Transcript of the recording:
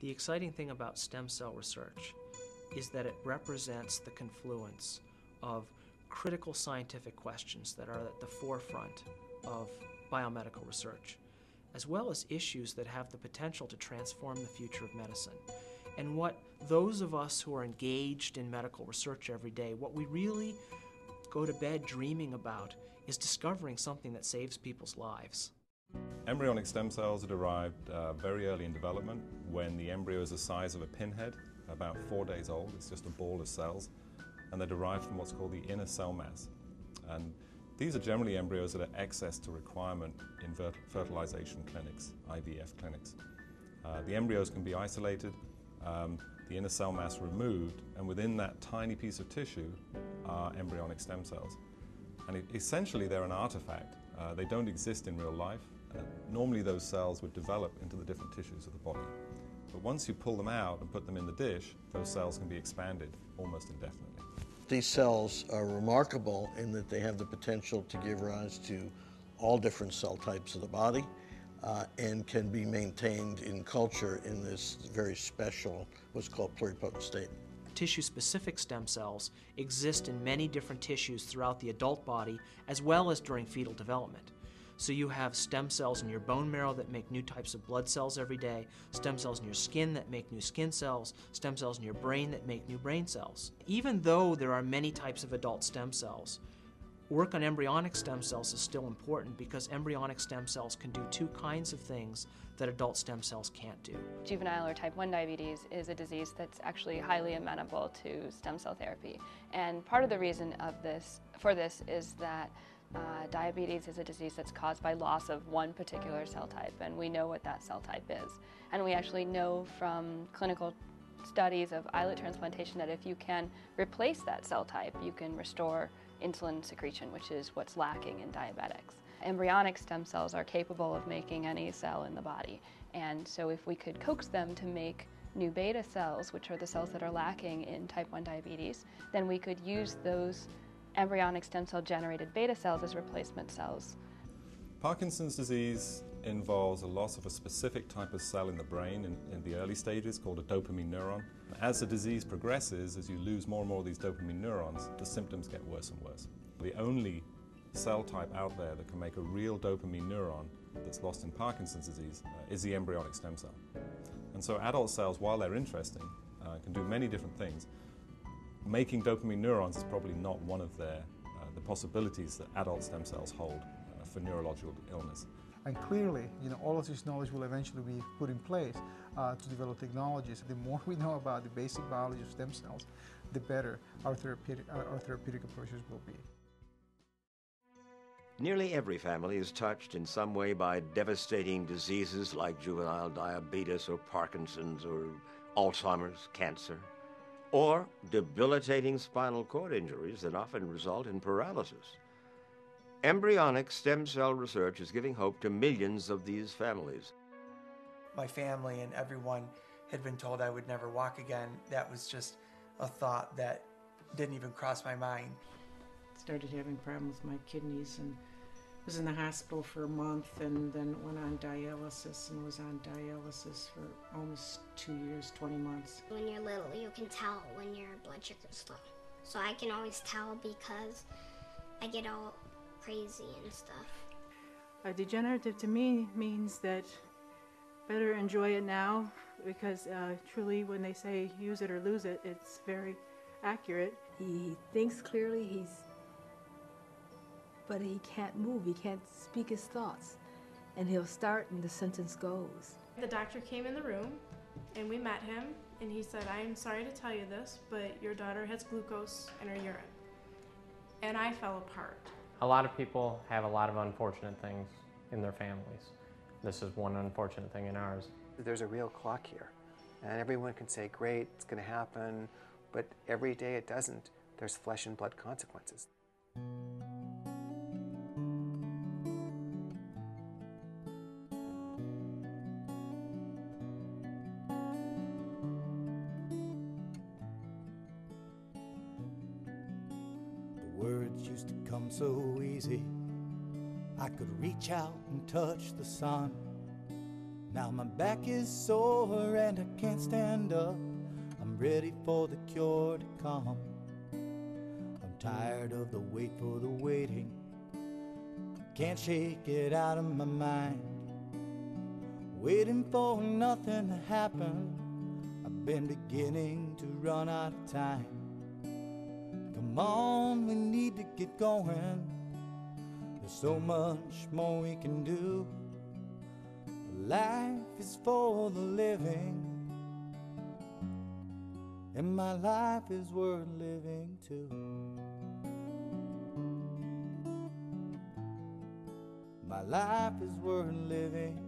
The exciting thing about stem cell research is that it represents the confluence of critical scientific questions that are at the forefront of biomedical research, as well as issues that have the potential to transform the future of medicine. And what those of us who are engaged in medical research every day, what we really go to bed dreaming about is discovering something that saves people's lives. Embryonic stem cells are derived uh, very early in development when the embryo is the size of a pinhead, about four days old. It's just a ball of cells, and they're derived from what's called the inner cell mass. And these are generally embryos that are excess to requirement in fertilization clinics, IVF clinics. Uh, the embryos can be isolated, um, the inner cell mass removed, and within that tiny piece of tissue are embryonic stem cells. And it, essentially, they're an artifact. Uh, they don't exist in real life. Uh, normally, those cells would develop into the different tissues of the body. But once you pull them out and put them in the dish, those cells can be expanded almost indefinitely. These cells are remarkable in that they have the potential to give rise to all different cell types of the body uh, and can be maintained in culture in this very special, what's called pluripotent state tissue-specific stem cells exist in many different tissues throughout the adult body as well as during fetal development. So you have stem cells in your bone marrow that make new types of blood cells every day, stem cells in your skin that make new skin cells, stem cells in your brain that make new brain cells. Even though there are many types of adult stem cells, Work on embryonic stem cells is still important because embryonic stem cells can do two kinds of things that adult stem cells can't do. Juvenile or type 1 diabetes is a disease that's actually highly amenable to stem cell therapy. And part of the reason of this, for this is that uh, diabetes is a disease that's caused by loss of one particular cell type, and we know what that cell type is. And we actually know from clinical studies of islet transplantation that if you can replace that cell type, you can restore insulin secretion, which is what's lacking in diabetics. Embryonic stem cells are capable of making any cell in the body, and so if we could coax them to make new beta cells, which are the cells that are lacking in type 1 diabetes, then we could use those embryonic stem cell generated beta cells as replacement cells. Parkinson's disease involves a loss of a specific type of cell in the brain in, in, the early stages called a dopamine neuron. As the disease progresses, as you lose more and more of these dopamine neurons, the symptoms get worse and worse. The only cell type out there that can make a real dopamine neuron that's lost in Parkinson's disease uh, is the embryonic stem cell. And so adult cells, while they're interesting, uh, can do many different things. Making dopamine neurons is probably not one of their, uh, the possibilities that adult stem cells hold uh, for neurological illness. And clearly, you know, all of this knowledge will eventually be put in place uh, to develop technologies. The more we know about the basic biology of stem cells, the better our therapeutic, our therapeutic approaches will be. Nearly every family is touched in some way by devastating diseases like juvenile diabetes or Parkinson's or Alzheimer's, cancer, or debilitating spinal cord injuries that often result in paralysis. Embryonic stem cell research is giving hope to millions of these families. My family and everyone had been told I would never walk again. That was just a thought that didn't even cross my mind. Started having problems with my kidneys and was in the hospital for a month and then went on dialysis and was on dialysis for almost two years, 20 months. When you're little, you can tell when your blood sugar's low. So I can always tell because I get all crazy and stuff. A degenerative to me means that better enjoy it now because uh, truly when they say use it or lose it, it's very accurate. He thinks clearly, he's but he can't move, he can't speak his thoughts. And he'll start and the sentence goes. The doctor came in the room and we met him and he said, I am sorry to tell you this, but your daughter has glucose in her urine. And I fell apart. A lot of people have a lot of unfortunate things in their families. This is one unfortunate thing in ours. There's a real clock here, and everyone can say, great, it's going to happen, but every day it doesn't. There's flesh and blood consequences. So easy. I could reach out and touch the sun. Now my back is sore and I can't stand up. I'm ready for the cure to come. I'm tired of the wait for the waiting. Can't shake it out of my mind. Waiting for nothing to happen. I've been beginning to run out of time. Come on, we need to get going. There's so much more we can do. Life is for the living, and my life is worth living too. My life is worth living